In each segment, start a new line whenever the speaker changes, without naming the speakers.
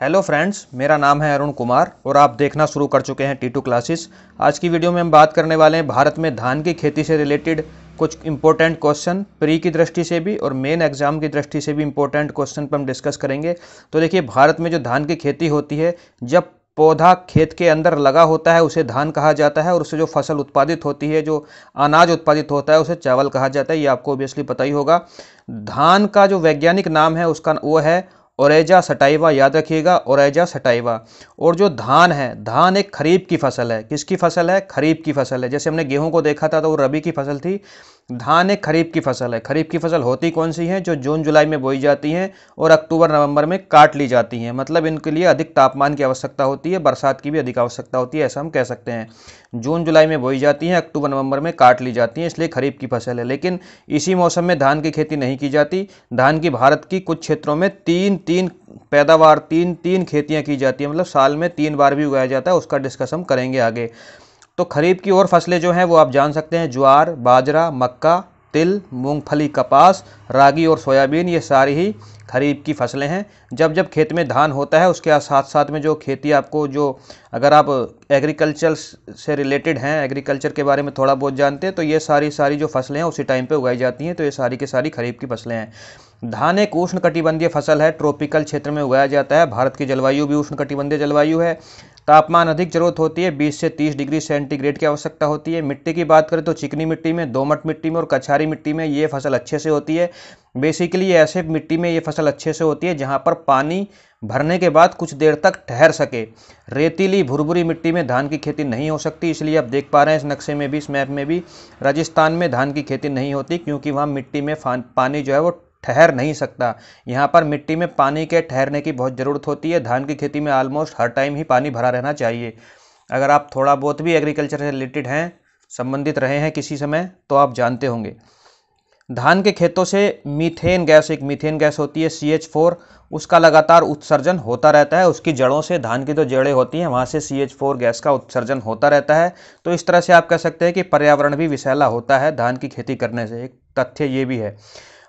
Hello friends मेरा नाम है अरुण कुमार और आप देखना शुरू कर चुके हैं टी टू क्लासेस आज की वीडियो में हम बात करने वाले हैं भारत में धान की खेती से रिलेटेड कुछ इंपॉर्टेंट क्वेश्चन प्री की दृष्टि से भी और मेन एग्ज़ाम की दृष्टि से भी इंपॉर्टेंट क्वेश्चन पर हम डिस्कस करेंगे। तो देखिए, भारत में जो धान की खेती होती है, जब पौधा खेत के अंदर लगा होता है, उसे धान कहा जाता है और उससे जो फ़सल उत्पादित होती है, जो अनाज उत्पादित होता है, उसे चावल कहा जाता है। ये आपको ओबियसली पता ही होगा। धान का जो वैज्ञानिक नाम है, उसका वो है ओरेजा सटाइवा, याद रखिएगा, ओरेजा सटाइवा। और जो धान है, धान एक खरीफ की फ़सल है। किसकी फ़सल है? खरीफ की फ़सल है। जैसे हमने गेहूँ को देखा था तो वो रबी की फ़सल थी। धान एक खरीफ की फ़सल है। खरीफ की फ़सल होती कौन सी है? जो जून, जुलाई में बोई जाती हैं और अक्टूबर, नवंबर में काट ली जाती हैं। मतलब इनके लिए अधिक तापमान की आवश्यकता होती है, बरसात की भी अधिक आवश्यकता होती है, ऐसा हम कह सकते हैं। जून, जुलाई में बोई जाती हैं, अक्टूबर, नवंबर में काट ली जाती हैं, इसलिए खरीफ की फ़सल है। लेकिन इसी मौसम में धान की खेती नहीं की जाती। धान की भारत की कुछ क्षेत्रों में तीन तीन पैदावार, तीन तीन खेतियाँ की जाती हैं। मतलब साल में तीन बार भी उगाया जाता है, उसका डिस्कस हम करेंगे आगे। तो खरीफ की और फ़सलें जो हैं, वो आप जान सकते हैं। ज्वार, बाजरा, मक्का, तिल, मूंगफली, कपास, रागी और सोयाबीन, ये सारी ही खरीफ की फ़सलें हैं। जब जब खेत में धान होता है, उसके साथ साथ में जो खेती आपको जो अगर आप एग्रीकल्चर से रिलेटेड हैं, एग्रीकल्चर के बारे में थोड़ा बहुत जानते हैं तो ये सारी सारी जो फ़सलें हैं, उसी टाइम पे उगाई जाती हैं। तो ये सारी के सारी खरीफ की फ़सलें हैं। धान एक उष्ण कटिबंधीय फ़सल है, ट्रॉपिकल क्षेत्र में उगाया जाता है, भारत की जलवायु भी उष्ण कटिबंधीय जलवायु है। तापमान अधिक ज़रूरत होती है 20 से 30 डिग्री सेंटीग्रेड की आवश्यकता होती है। मिट्टी की बात करें तो चिकनी मिट्टी में, दोमट मिट्टी में और कछारी मिट्टी में ये फ़सल अच्छे से होती है। बेसिकली ऐसे मिट्टी में ये फ़सल अच्छे से होती है, जहाँ पर पानी भरने के बाद कुछ देर तक ठहर सके। रेतीली भुरभुरी मिट्टी में धान की खेती नहीं हो सकती, इसलिए आप देख पा रहे हैं इस नक्शे में भी, इस मैप में भी, राजस्थान में धान की खेती नहीं होती, क्योंकि वहाँ मिट्टी में पानी जो है वो ठहर नहीं सकता। यहाँ पर मिट्टी में पानी के ठहरने की बहुत ज़रूरत होती है। धान की खेती में ऑलमोस्ट हर टाइम ही पानी भरा रहना चाहिए। अगर आप थोड़ा बहुत भी एग्रीकल्चर से रिलेटेड हैं, संबंधित रहे हैं किसी समय तो आप जानते होंगे। धान के खेतों से मीथेन गैस, एक मीथेन गैस होती है सी एच फोर उसका लगातार उत्सर्जन होता रहता है। उसकी जड़ों से धान की जो तो जड़ें होती हैं, वहाँ से सी एच फोर गैस का उत्सर्जन होता रहता है। तो इस तरह से आप कह सकते हैं कि पर्यावरण भी विषैला होता है धान की खेती करने से। एक तथ्य ये भी है।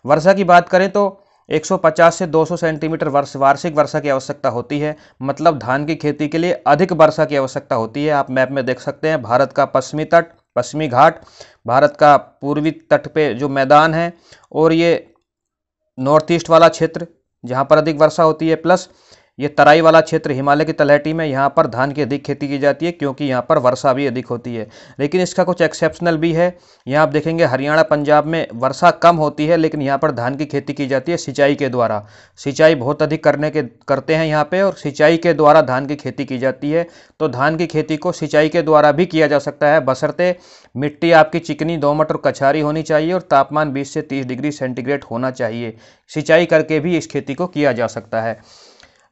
वर्षा की बात करें तो 150 से 200 सेंटीमीटर वर्ष, वार्षिक वर्षा की आवश्यकता होती है। मतलब धान की खेती के लिए अधिक वर्षा की आवश्यकता होती है। आप मैप में देख सकते हैं, भारत का पश्चिमी तट, पश्चिमी घाट, भारत का पूर्वी तट पे जो मैदान है और ये नॉर्थ ईस्ट वाला क्षेत्र, जहाँ पर अधिक वर्षा होती है। प्लस ये तराई वाला क्षेत्र हिमालय की तलहटी में यहाँ पर धान की अधिक खेती की जाती है, क्योंकि यहाँ पर वर्षा भी अधिक होती है। लेकिन इसका कुछ एक्सेप्शनल भी है। यहाँ आप देखेंगे हरियाणा, पंजाब में वर्षा कम होती है, लेकिन यहाँ पर धान की खेती की जाती है सिंचाई के द्वारा। सिंचाई बहुत अधिक करने के, करते हैं यहाँ पर और सिंचाई के द्वारा धान की खेती की जाती है। तो धान की खेती को सिंचाई के द्वारा भी किया जा सकता है। बसरते मिट्टी आपकी चिकनी दोमट और कछारी होनी चाहिए, और तापमान बीस से तीस डिग्री सेंटीग्रेड होना चाहिए। सिंचाई करके भी इस खेती को किया जा सकता है।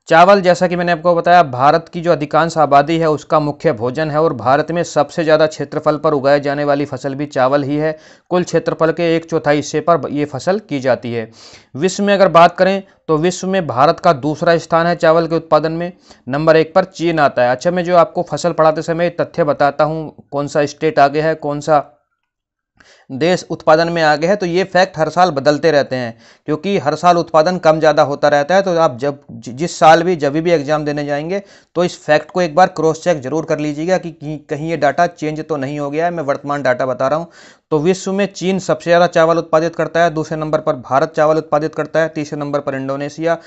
चावल, जैसा कि मैंने आपको बताया, भारत की जो अधिकांश आबादी है, उसका मुख्य भोजन है और भारत में सबसे ज़्यादा क्षेत्रफल पर उगाए जाने वाली फ़सल भी चावल ही है। कुल क्षेत्रफल के एक चौथाई हिस्से पर ये फ़सल की जाती है। विश्व में अगर बात करें तो विश्व में भारत का दूसरा स्थान है चावल के उत्पादन में। नंबर एक पर चीन आता है। अच्छा मैं जो आपको फ़सल पढ़ाते समय तथ्य बताता हूँ, कौन सा स्टेट आगे है, कौन सा देश उत्पादन में आगे है तो ये फैक्ट हर साल बदलते रहते हैं, क्योंकि हर साल उत्पादन कम ज़्यादा होता रहता है तो आप जब जिस साल भी जब भी एग्ज़ाम देने जाएँगे तो इस फैक्ट को एक बार क्रॉस चेक ज़रूर कर लीजिएगा कि कहीं ये डाटा चेंज तो नहीं हो गया है, मैं वर्तमान डाटा बता रहा हूँ। तो विश्व में चीन सबसे ज़्यादा चावल उत्पादित करता है, दूसरे नंबर पर भारत चावल उत्पादित करता है, तीसरे नंबर पर इंडोनेशिया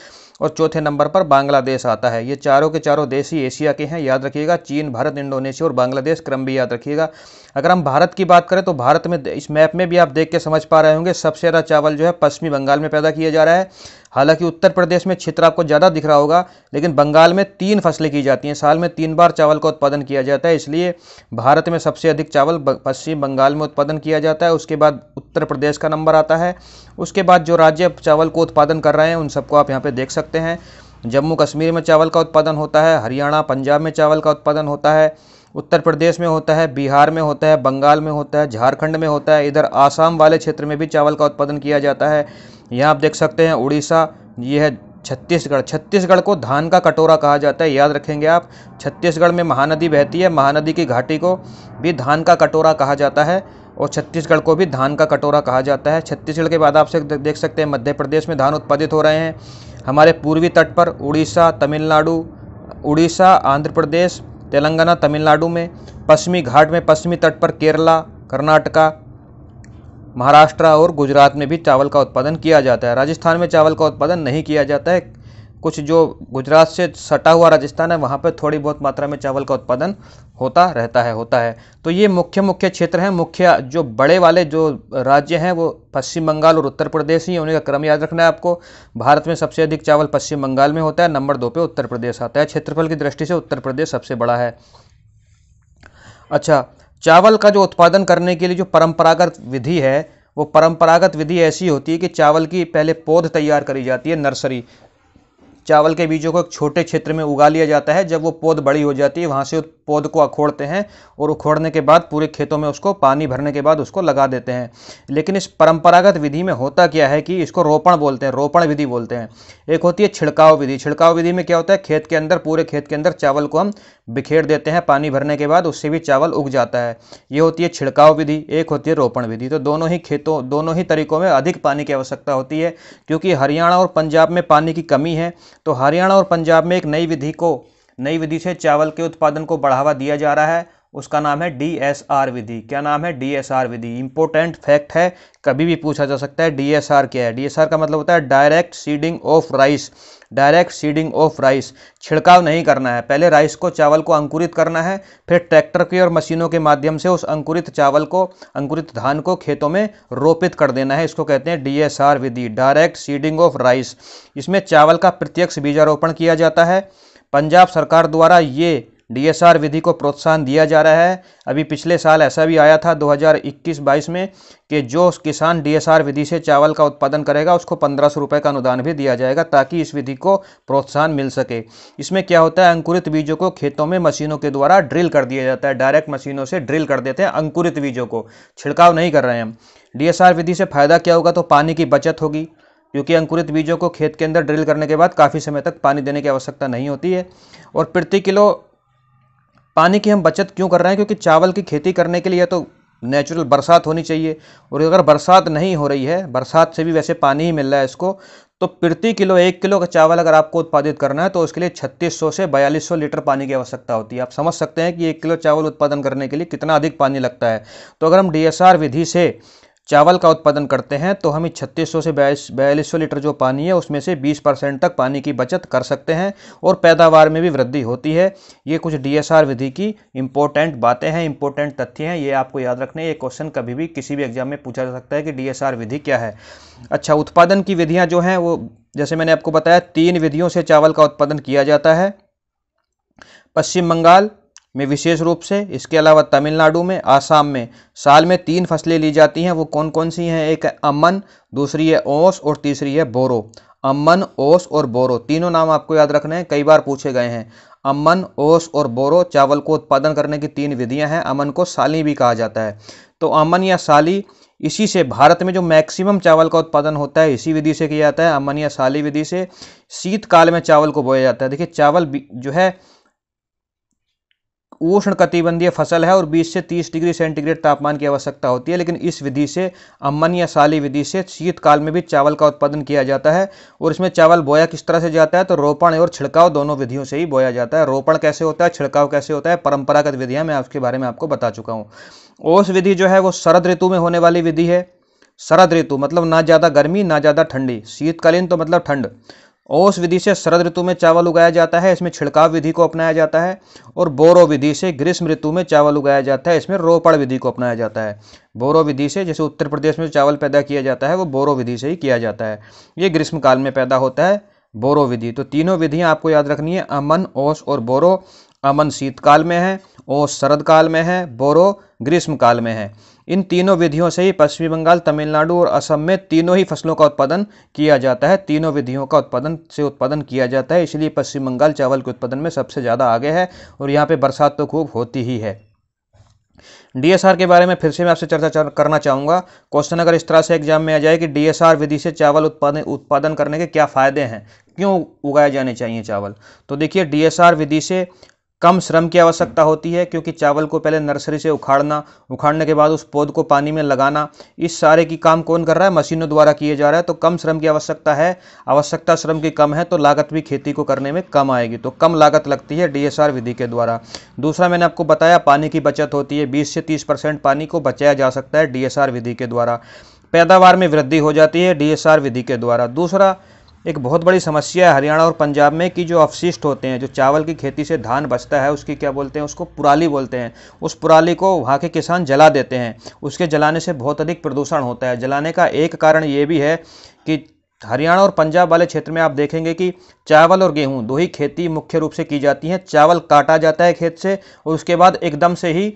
और चौथे नंबर पर बांग्लादेश आता है। ये चारों के चारों देश ही एशिया के हैं, याद रखिएगा, चीन, भारत, इंडोनेशिया और बांग्लादेश क्रम भी याद रखिएगा। अगर हम भारत की बात करें तो भारत में इस मैप में भी आप देख के समझ पा रहे होंगे, सबसे ज़्यादा चावल जो है पश्चिमी बंगाल में पैदा किया जा रहा है। हालाँकि उत्तर प्रदेश में क्षेत्र आपको ज़्यादा दिख रहा होगा, लेकिन बंगाल में तीन फ़सलें की जाती हैं। साल में तीन बार चावल का उत्पादन किया जाता है, इसलिए भारत में सबसे अधिक चावल पश्चिम बंगाल में उत्पादन किया जाता है। उसके बाद उत्तर प्रदेश का नंबर आता है। उसके बाद जो राज्य चावल को उत्पादन कर रहे हैं, उन सबको आप यहाँ पर देख सकते हैं। जम्मू कश्मीर में चावल का उत्पादन होता है, हरियाणा, पंजाब में चावल का उत्पादन होता है, उत्तर प्रदेश में होता है, बिहार में होता है, बंगाल में होता है, झारखंड में होता है, इधर आसाम वाले क्षेत्र में भी चावल का उत्पादन किया जाता है। यहाँ आप देख सकते हैं, उड़ीसा, ये है छत्तीसगढ़। छत्तीसगढ़ को धान का कटोरा कहा जाता है, याद रखेंगे आप। छत्तीसगढ़ में महानदी बहती है, महानदी की घाटी को भी धान का कटोरा कहा जाता है और छत्तीसगढ़ को भी धान का कटोरा कहा जाता है। छत्तीसगढ़ के बाद आप देख सकते हैं, मध्य प्रदेश में धान उत्पादित हो रहे हैं। हमारे पूर्वी तट पर उड़ीसा, तमिलनाडु, उड़ीसा, आंध्र प्रदेश, तेलंगाना, तमिलनाडु में, पश्चिमी घाट में, पश्चिमी तट पर केरला, कर्नाटका महाराष्ट्र और गुजरात में भी चावल का उत्पादन किया जाता है। राजस्थान में चावल का उत्पादन नहीं किया जाता है। कुछ जो गुजरात से सटा हुआ राजस्थान है, वहाँ पर थोड़ी बहुत मात्रा में चावल का उत्पादन होता रहता है, होता है। तो ये मुख्य मुख्य क्षेत्र हैं। मुख्य जो बड़े वाले जो राज्य हैं, वो पश्चिम बंगाल और उत्तर प्रदेश ही। उन्हीं का क्रम याद रखना है आपको। भारत में सबसे अधिक चावल पश्चिम बंगाल में होता है। नंबर दो पे उत्तर प्रदेश आता है। क्षेत्रफल की दृष्टि से उत्तर प्रदेश सबसे बड़ा है। अच्छा चावल का जो उत्पादन करने के लिए जो परंपरागत विधि है, वो परंपरागत विधि ऐसी होती है कि चावल की पहले पौध तैयार करी जाती है नर्सरी। चावल के बीजों को एक छोटे क्षेत्र में उगा लिया जाता है, जब वो पौध बड़ी हो जाती है, वहाँ से पौध को अखोड़ते हैं और उखोड़ने के बाद पूरे खेतों में उसको पानी भरने के बाद उसको लगा देते हैं। लेकिन इस परंपरागत विधि में होता क्या है कि इसको रोपण बोलते हैं, रोपण विधि बोलते हैं। एक होती है छिड़काव विधि। छिड़काव विधि में क्या होता है, खेत के अंदर, पूरे खेत के अंदर चावल को हम बिखेर देते हैं, पानी भरने के बाद उससे भी चावल उग जाता है। ये होती है छिड़काव विधि, एक होती है रोपण विधि। तो दोनों ही खेतों, दोनों ही तरीकों में अधिक पानी की आवश्यकता होती है, क्योंकि हरियाणा और पंजाब में पानी की कमी है। तो हरियाणा और पंजाब में एक नई विधि को नई विधि से चावल के उत्पादन को बढ़ावा दिया जा रहा है। उसका नाम है डीएसआर विधि। क्या नाम है? डीएसआर विधि। इंपॉर्टेंट फैक्ट है, कभी भी पूछा जा सकता है डीएसआर क्या है। डीएसआर का मतलब होता है direct seeding of rice direct seeding of rice छिड़काव नहीं करना है। पहले राइस को, चावल को अंकुरित करना है, फिर ट्रैक्टर की और मशीनों के माध्यम से उस अंकुरित चावल को, अंकुरित धान को खेतों में रोपित कर देना है। इसको कहते हैं डीएसआर विधि। डायरेक्ट सीडिंग ऑफ़ राइस इसमें चावल का प्रत्यक्ष बीजारोपण किया जाता है। पंजाब सरकार द्वारा ये डीएसआर विधि को प्रोत्साहन दिया जा रहा है। अभी पिछले साल ऐसा भी आया था 2021-22 में कि जो किसान डीएसआर विधि से चावल का उत्पादन करेगा, उसको पंद्रह सौ रुपये का अनुदान भी दिया जाएगा ताकि इस विधि को प्रोत्साहन मिल सके। इसमें क्या होता है, अंकुरित बीजों को खेतों में मशीनों के द्वारा ड्रिल कर दिया जाता है। डायरेक्ट मशीनों से ड्रिल कर देते हैं अंकुरित बीजों को। छिड़काव नहीं कर रहे हैं हम। डी विधि से फ़ायदा क्या होगा? तो पानी की बचत होगी। क्योंकि अंकुरित बीजों को खेत के अंदर ड्रिल करने के बाद काफ़ी समय तक पानी देने की आवश्यकता नहीं होती है। और प्रति किलो पानी की हम बचत क्यों कर रहे हैं? क्योंकि चावल की खेती करने के लिए तो नेचुरल बरसात होनी चाहिए। और अगर बरसात नहीं हो रही है, बरसात से भी वैसे पानी ही मिल रहा है इसको तो प्रति किलो, एक किलो का चावल अगर आपको उत्पादित करना है तो उसके लिए 3600 से 4200 लीटर पानी की आवश्यकता होती है। आप समझ सकते हैं कि एक किलो चावल उत्पादन करने के लिए कितना अधिक पानी लगता है। तो अगर हम डीएसआर विधि से चावल का उत्पादन करते हैं तो हमें छत्तीस से बयालीस लीटर जो पानी है, उसमें से 20 परसेंट तक पानी की बचत कर सकते हैं और पैदावार में भी वृद्धि होती है। ये कुछ डीएसआर विधि की इंपॉर्टेंट बातें हैं इंपॉर्टेंट तथ्य हैं, ये आपको याद रखने ये क्वेश्चन कभी भी किसी भी एग्ज़ाम में पूछा जा सकता है कि डीएसआर विधि क्या है। अच्छा उत्पादन की विधियाँ जो हैं, वो जैसे मैंने आपको बताया, तीन विधियों से चावल का उत्पादन किया जाता है। पश्चिम बंगाल में विशेष रूप से, इसके अलावा तमिलनाडु में, आसाम में। साल में तीन फ़सलें ली जाती हैं, वो कौन कौन सी हैं? एक है अमन, दूसरी है ओस और तीसरी है बोरो। अमन, ओस और बोरो, तीनों नाम आपको याद रखने हैं, कई बार पूछे गए हैं। अमन, ओस और बोरो चावल को उत्पादन करने की तीन विधियाँ हैं, अमन को साली भी कहा जाता है। तो अमन या साली, इसी से भारत में जो मैक्सिमम चावल का उत्पादन होता है, इसी विधि से किया जाता है, अमन या साली विधि से। शीतकाल में चावल को बोया जाता है। देखिए, चावल जो है उष्ण कटिबंधीय फ़सल है और 20 से 30 डिग्री सेंटीग्रेड तापमान की आवश्यकता होती है, लेकिन इस विधि से अम्मन या साली विधि से शीतकाल में भी चावल का उत्पादन किया जाता है और इसमें चावल बोया किस तरह से जाता है तो रोपण और छिड़काव दोनों विधियों से ही बोया जाता है। रोपण कैसे होता है, छिड़काव कैसे होता है, परंपरागत विधियाँ मैं उसके बारे में आपको बता चुका हूँ। ओस विधि जो है, वो शरद ऋतु में होने वाली विधि है। शरद ऋतु मतलब ना ज़्यादा गर्मी, ना ज़्यादा ठंडी। शीतकालीन तो मतलब ठंड। ओस विधि से शरद ऋतु में चावल उगाया जाता है, इसमें छिड़काव विधि को अपनाया जाता है और बोरो विधि से ग्रीष्म ऋतु में चावल उगाया जाता है, इसमें रोपड़ विधि को अपनाया जाता है। बोरो विधि से जैसे उत्तर प्रदेश में चावल पैदा किया जाता है, वो बोरो विधि से ही किया जाता है। ये ग्रीष्म काल में पैदा होता है, बोरो विधि। तो तीनों विधियाँ आपको याद रखनी है, अमन, ओस और बोरो। अमन शीतकाल में है, ओस शरद काल में है, बोरो ग्रीष्म काल में है। इन तीनों विधियों से ही पश्चिमी बंगाल, तमिलनाडु और असम में तीनों ही फ़सलों का उत्पादन किया जाता है। तीनों विधियों का उत्पादन से उत्पादन किया जाता है, इसलिए पश्चिम बंगाल चावल के उत्पादन में सबसे ज़्यादा आगे है और यहाँ पर बरसात तो खूब होती ही है। डीएसआर के बारे में फिर से मैं आपसे चर्चा करना चाहूँगा। क्वेश्चन अगर इस तरह से एग्ज़ाम में आ जाए कि डीएसआर विधि से चावल उत्पादन उत्पादन करने के क्या फ़ायदे हैं, क्यों उगाए जाने चाहिए चावल? तो देखिए, डीएसआर विधि से कम श्रम की आवश्यकता होती है, क्योंकि चावल को पहले नर्सरी से उखाड़ना, उखाड़ने के बाद उस पौध को पानी में लगाना, इस सारे की काम कौन कर रहा है? मशीनों द्वारा किए जा रहा है। तो कम श्रम की आवश्यकता है। आवश्यकता श्रम की कम है तो लागत भी खेती को करने में कम आएगी। तो कम लागत लगती है डीएसआर विधि के द्वारा। दूसरा मैंने आपको बताया, पानी की बचत होती है। बीस से तीस पानी को बचाया जा सकता है डीएसआर विधि के द्वारा। पैदावार में वृद्धि हो जाती है डीएसआर विधि के द्वारा। दूसरा एक बहुत बड़ी समस्या है हरियाणा और पंजाब में कि जो अवशिष्ट होते हैं, जो चावल की खेती से धान बचता है, उसकी क्या बोलते हैं, उसको पुराली बोलते हैं। उस पुराली को वहाँ के किसान जला देते हैं। उसके जलाने से बहुत अधिक प्रदूषण होता है। जलाने का एक कारण ये भी है कि हरियाणा और पंजाब वाले क्षेत्र में आप देखेंगे कि चावल और गेहूँ दो ही खेती मुख्य रूप से की जाती है। चावल काटा जाता है खेत से और उसके बाद एकदम से ही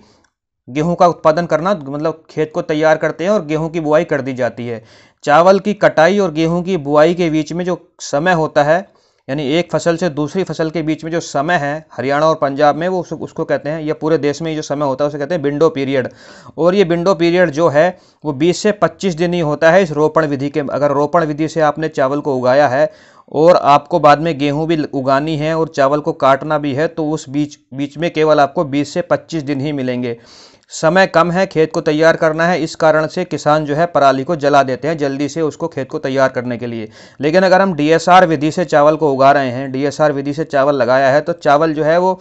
गेहूँ का उत्पादन करना मतलब खेत को तैयार करते हैं और गेहूँ की बुआई कर दी जाती है। चावल की कटाई और गेहूँ की बुआई के बीच में जो समय होता है, यानी एक फ़सल से दूसरी फ़सल के बीच में जो समय है, हरियाणा और पंजाब में, वो उसको कहते हैं, या पूरे देश में जो समय होता है, उसे कहते हैं विंडो पीरियड। और ये विंडो पीरियड जो है, वो 20 से 25 दिन ही होता है इस रोपण विधि के, अगर रोपण विधि से आपने चावल को उगाया है, और आपको बाद में गेहूँ भी उगानी है और चावल को काटना भी है तो उस बीच बीच में केवल आपको 20 से 25 दिन ही मिलेंगे। समय कम है, खेत को तैयार करना है, इस कारण से किसान जो है पराली को जला देते हैं जल्दी से उसको खेत को तैयार करने के लिए। लेकिन अगर हम डीएसआर विधि से चावल को उगा रहे हैं डीएसआर विधि से चावल लगाया है तो चावल जो है वो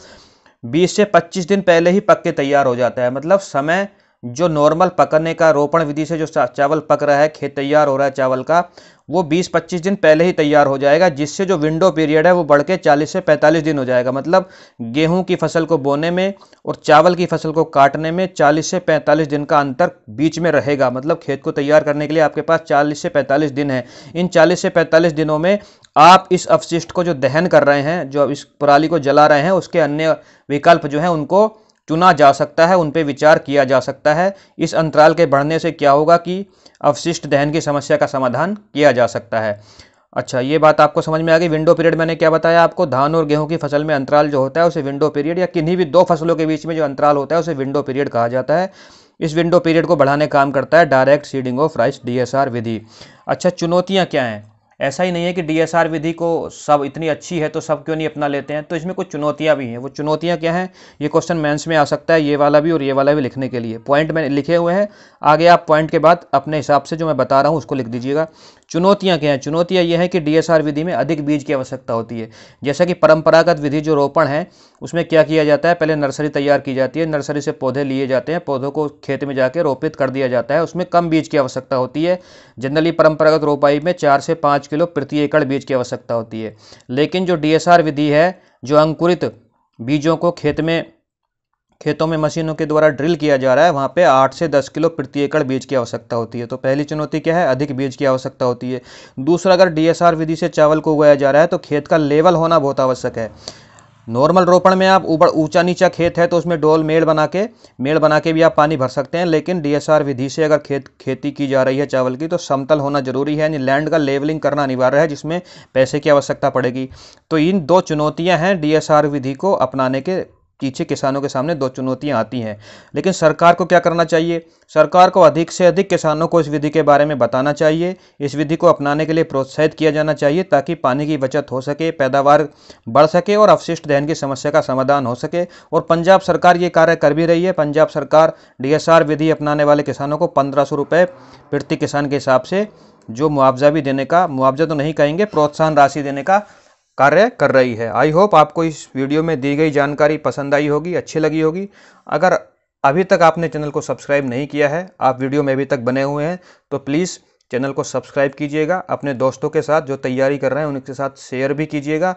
20 से 25 दिन पहले ही पक के तैयार हो जाता है। मतलब समय जो नॉर्मल पकने का रोपण विधि से जो चावल पक रहा है, खेत तैयार हो रहा है चावल का, वो 20-25 दिन पहले ही तैयार हो जाएगा, जिससे जो विंडो पीरियड है वो बढ़ के 40 से 45 दिन हो जाएगा। मतलब गेहूँ की फ़सल को बोने में और चावल की फ़सल को काटने में 40 से 45 दिन का अंतर बीच में रहेगा। मतलब खेत को तैयार करने के लिए आपके पास 40 से 45 दिन है। इन 40 से 45 दिनों में आप इस अवशिष्ट को जो दहन कर रहे हैं, जो इस पराली को जला रहे हैं, उसके अन्य विकल्प जो हैं, उनको चुना जा सकता है? उन पर विचार किया जा सकता है। इस अंतराल के बढ़ने से क्या होगा कि अवशिष्ट दहन की समस्या का समाधान किया जा सकता है। अच्छा ये बात आपको समझ में आ गई। विंडो पीरियड मैंने क्या बताया आपको? धान और गेहूँ की फ़सल में अंतराल जो होता है, उसे विंडो पीरियड या किन्हीं भी दो फ़सलों के बीच में जो अंतराल होता है, उसे विंडो पीरियड कहा जाता है। इस विंडो पीरियड को बढ़ाने काम करता है direct seeding of rice DSR विधि। अच्छा चुनौतियाँ क्या हैं? ऐसा ही नहीं है कि डीएसआर विधि को सब इतनी अच्छी है तो सब क्यों नहीं अपना लेते हैं? तो इसमें कुछ चुनौतियाँ भी हैं। वो चुनौतियाँ क्या हैं? ये क्वेश्चन मेंस में आ सकता है, ये वाला भी और ये वाला भी लिखने के लिए। पॉइंट मैंने लिखे हुए हैं। आगे आप पॉइंट के बाद अपने हिसाब से जो मैं बता रहा हूँ, उसको लिख दीजिएगा। चुनौतियाँ क्या हैं? चुनौतियाँ ये हैं कि डीएसआर विधि में अधिक बीज की आवश्यकता होती है। जैसा कि परंपरागत विधि जो रोपण है, उसमें क्या किया जाता है? पहले नर्सरी तैयार की जाती है। नर्सरी से पौधे लिए जाते हैं। पौधों को खेत में जाके रोपित कर दिया जाता है। उसमें कम बीज की आवश्यकता होती है। जनरली परंपरागत रोपाई में चार से पाँच किलो प्रति एकड़ बीज की आवश्यकता होती है। लेकिन जो डीएसआर विधि है, जो अंकुरित बीजों को खेत में, खेतों में मशीनों के द्वारा ड्रिल किया जा रहा है, वहाँ पे आठ से दस किलो प्रति एकड़ बीज की आवश्यकता होती है। तो पहली चुनौती क्या है? अधिक बीज की आवश्यकता होती है। दूसरा, अगर डीएसआर विधि से चावल को उगाया जा रहा है तो खेत का लेवल होना बहुत आवश्यक है। नॉर्मल रोपण में आप ऊपर ऊँचा नीचा खेत है तो उसमें डोल, मेड़ बना के, मेड़ बना के भी आप पानी भर सकते हैं, लेकिन डीएसआर विधि से अगर खेत, खेती की जा रही है चावल की तो समतल होना ज़रूरी है, यानी लैंड का लेवलिंग करना अनिवार्य है, जिसमें पैसे की आवश्यकता पड़ेगी। तो इन दो चुनौतियाँ हैं डीएसआर विधि को अपनाने के पीछे किसानों के सामने दो चुनौतियाँ आती हैं। लेकिन सरकार को क्या करना चाहिए? सरकार को अधिक से अधिक किसानों को इस विधि के बारे में बताना चाहिए। इस विधि को अपनाने के लिए प्रोत्साहित किया जाना चाहिए ताकि पानी की बचत हो सके, पैदावार बढ़ सके और अवशिष्ट दहन की समस्या का समाधान हो सके। और पंजाब सरकार ये कार्य कर भी रही है। पंजाब सरकार डीएसआर विधि अपनाने वाले किसानों को पंद्रह सौ प्रति किसान के हिसाब से जो मुआवजा भी देने का, मुआवजा तो नहीं कहेंगे, प्रोत्साहन राशि देने का कार्य कर रही है। आई होप आपको इस वीडियो में दी गई जानकारी पसंद आई होगी, अच्छी लगी होगी। अगर अभी तक आपने चैनल को सब्सक्राइब नहीं किया है, आप वीडियो में अभी तक बने हुए हैं तो प्लीज़ चैनल को सब्सक्राइब कीजिएगा, अपने दोस्तों के साथ जो तैयारी कर रहे हैं, उनके साथ शेयर भी कीजिएगा।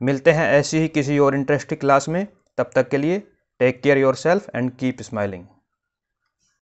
मिलते हैं ऐसी ही किसी और इंटरेस्टिंग क्लास में। तब तक के लिए take care yourself and keep smiling